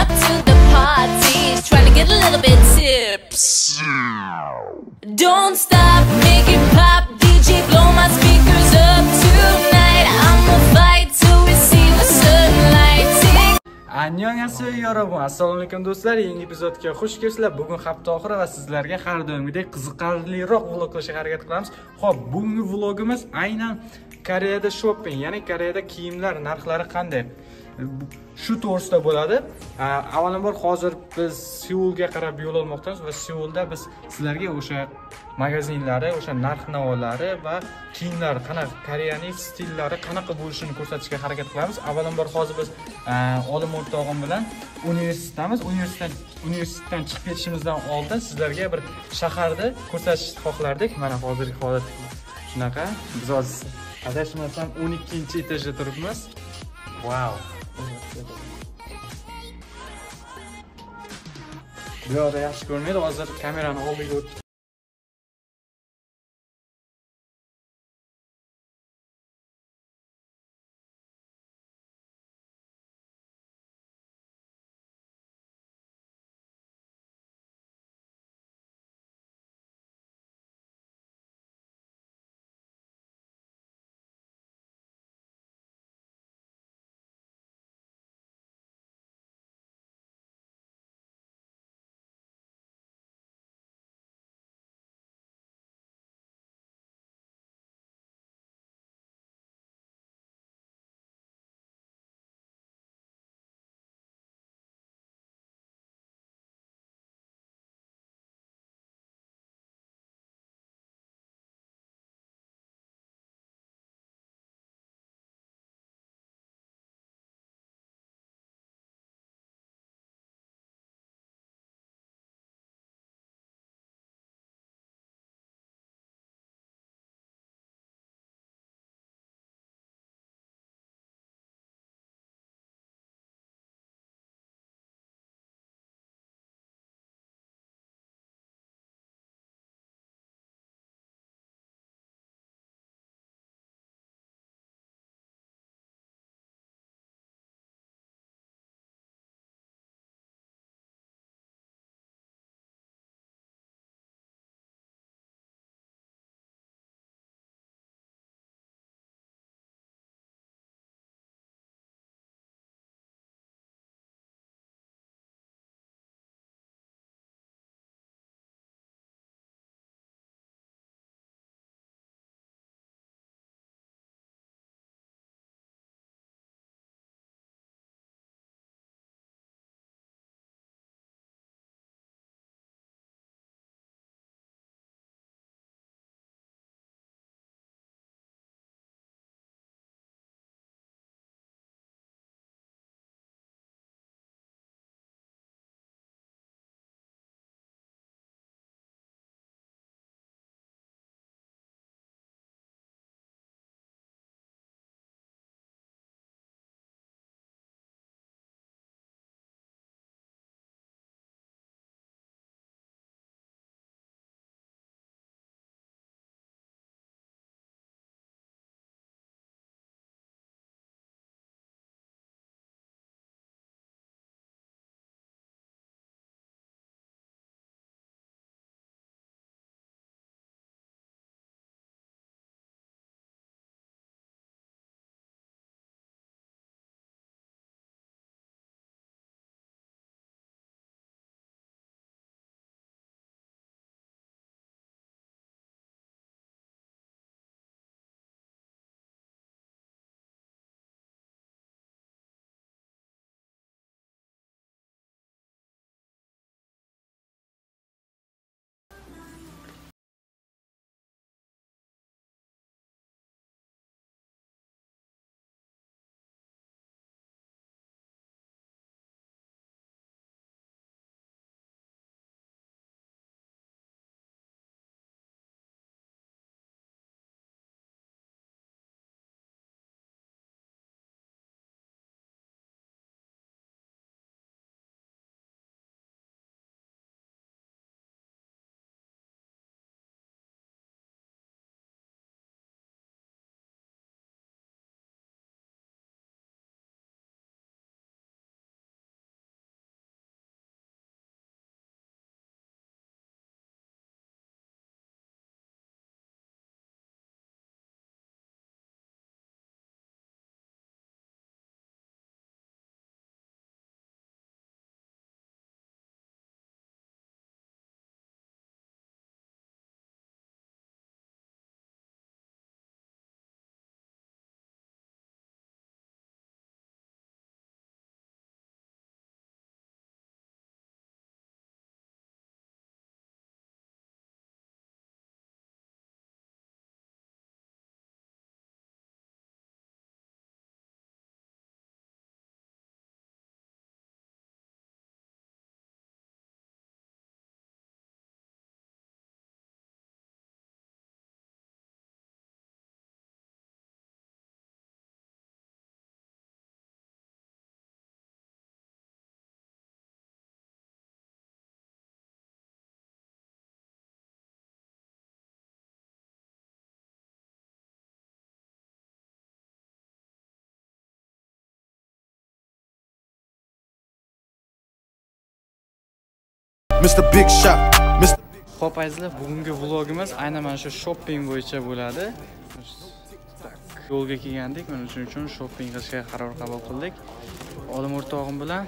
up to the party, trying to get a little bit tips. Don't stop, make it pop, DJ, blow my speakers up tonight. I'ma fight till we see the sunlight. 안녕하세요 여러분 Assalomu alaykum do'stlar. Yangi epizodga xush kelibsizlar. Bugun hafta oxiri va sizlarga har doimgidek qiziqarliroq vlog qilishga harakat qilamiz. Xo'p, bugungi vlogimiz aynan Koreyada shopping, ya'ni Koreyada kiyimlar narxlari qanday? Shu to'g'risida bo'ladi. Avvalambor hozir biz Seulga qarab yo'l olmoqdamiz va Seulda biz sizlarga o'sha magazinlari, o'sha narx-navolari va kiyimlar qanaqa Koreyaning stillari qanaqa bo'lishini ko'rsatishga harakat qilamiz. Avvalambor hozir biz olim o'rtog'im bilan universitetdamiz. Universitetdan universitetdan chiqib ketishimizdan oldin sizlarga bir shaharni ko'rsatishni xohlardik. Mana hozirgi holat shunaqa. Biz hozir adashmasam 12-etajda turibmiz. Wow. Bu yoqda yaxshi ko'rinmaydi. Hozir kamerani oldiga o'tib Mr. Big Shot, Mr. Xo'p azizlar, bugungi vlogimiz aynan mana shu shopping bo'yicha bo'ladi. Tak, Yo'lga kelgandik, mana shuning uchun shopping qilishga qaror qabul qildik. Olim o'rtog'im bilan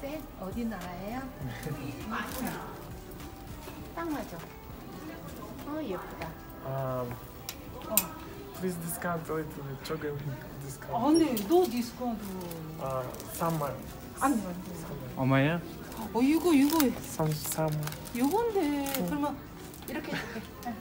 쌤 어디 나라예요? 딱 맞아. 어 예쁘다. Um, please discount a little bit. 조금 discount. 아니 너 디스카운트 Uh, 3만. 안 돼. 엄마야? 어 이거 이거 33. 이건데 그러면 이렇게 줄게. 응,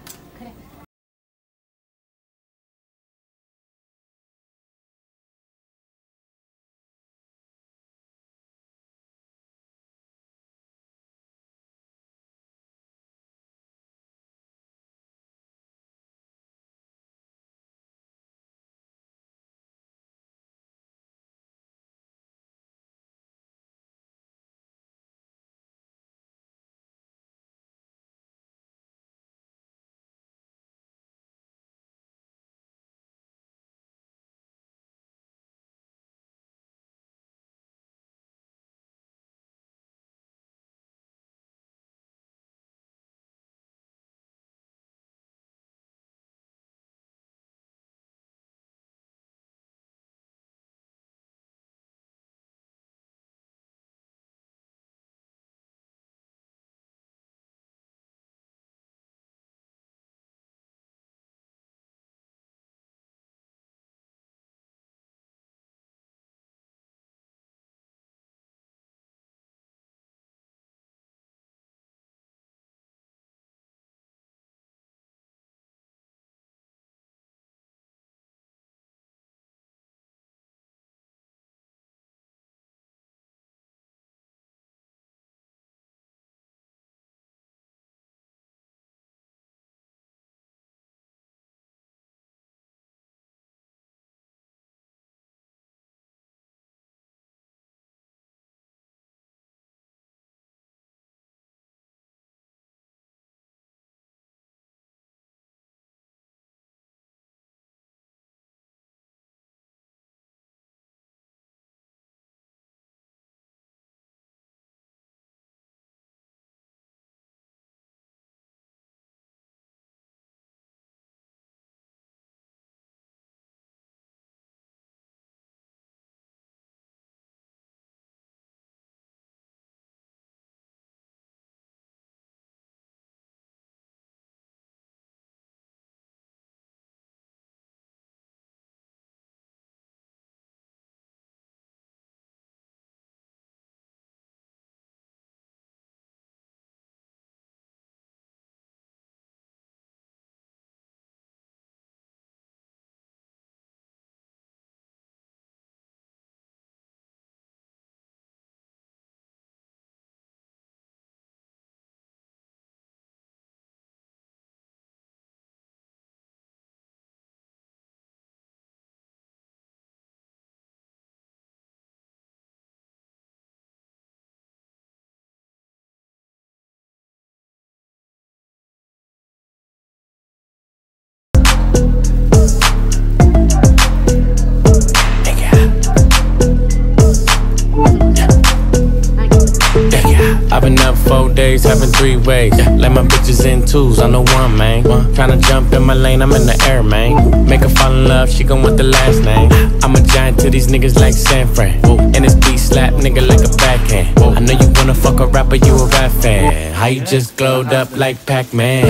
days, having three ways. Let my bitches in twos, I'm the one, man. Tryna jump in my lane, I'm in the air, man. Make her fall in love, she gon' want the last name. I'm a giant to these niggas like San Fran. And this beat slap nigga like a backhand. I know you wanna fuck a rapper, you a rap fan. How you just glowed up like Pac Man?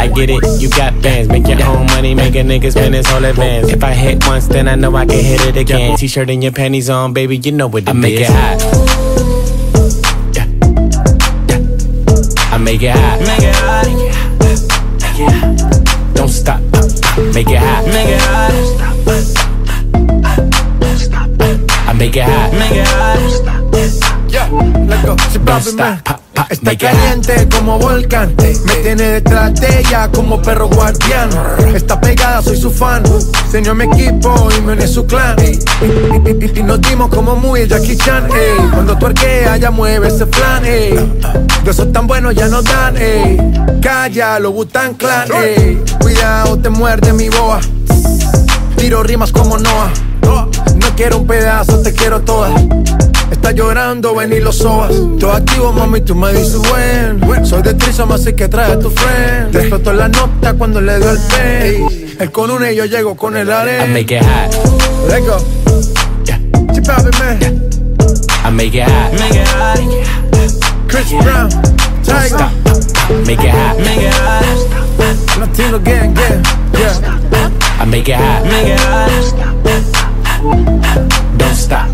I get it, you got bands. Make your own money, make a nigga spend his whole advance. If I hit once, then I know I can hit it again. T shirt and your panties on, baby, you know what it I make it hot. Make it hot. Make it hot. Hot. Don't stop. Make it hot. Make it hot. I make it hot. Make it hot. Yeah, let's go. Si Don't stop. me Pop, está caliente como volcán, me tiene detrás de ella como perro guardián. Está pegada, soy su fan. Se unió a mi equipo y me uní su clan. Y, nos dimos como muy el Jackie Chan. ey. Cuando tú arqueas, ya mueve ese flan. ey. De esos tan buenos ya nos dan. ey. Calla, lo Butan Clan. ey. Cuidado, te muerde mi boa. Tiro rimas como Noah. Quiero un pedazo, te quiero toda. Está llorando, ven y lo sobas. Todo activo, mami, tú me dices buen. Soy de Trisam, así que trae a tu friend. Te explotó la nota cuando le dio el pen. Él con una y yo llego con el I arena. make it hot. Let go. Yeah. Chip out, man. I make it hot. Make it hot. Chris Brown. Tiger. Stop. Make it hot. Make it hot. Latino gang, gang. Yeah. I make it hot. Make it hot. Don't stop.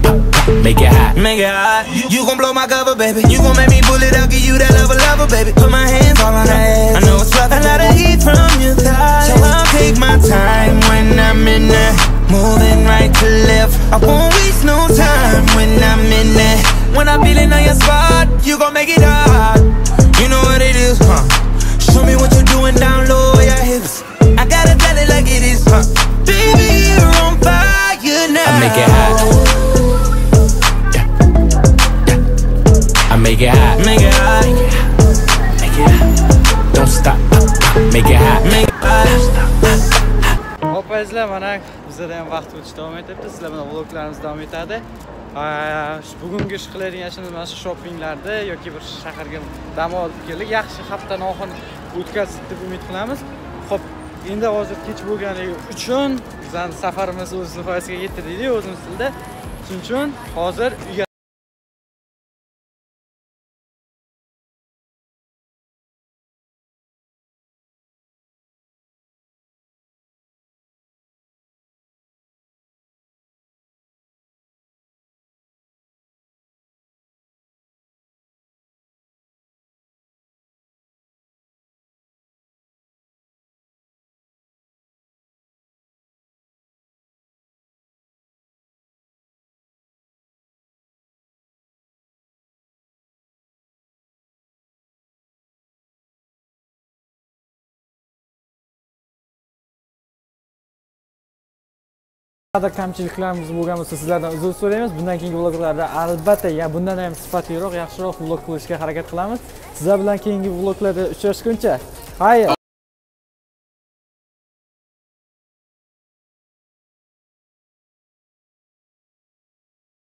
Make it hot. Make it hot. You, gon' blow my cover, baby. You gon' make me pull it out, give you that lover, lover, baby. Put my hands all on that ass. I know it's rough, a lot of heat from your thighs. So I'll take my time when I'm in there. Moving right to left. I won't waste no time when I'm in there. When I'm feeling on your spot, you gon' make it hot. Vaqt o'tishi davom etyapti. Sizlar bilan vloglarimiz davom etadi. Bugungi ish qiladigan ishimiz mana shu shoppinglarda yoki bir shaharga dam olib keldik. Yaxshi haftani oxirini o'tkazdik deb umid qilamiz. Xo'p, endi hozir kech bo'lganligi uchun bizning safarimiz o'z nihoyasiga yetdi deydiyu o'zimiz tilda. Shuning uchun hozir uyga qadar kamchiliklarimiz bo'lgan bo'lsa sizlardan uzr so'raymiz. Bundan keyingi vloglarda albatta ya bundan ham sifatliroq yaxshiroq vlog qilishga harakat qilamiz. Sizlar bilan keyingi vloglarda uchrashguncha xayr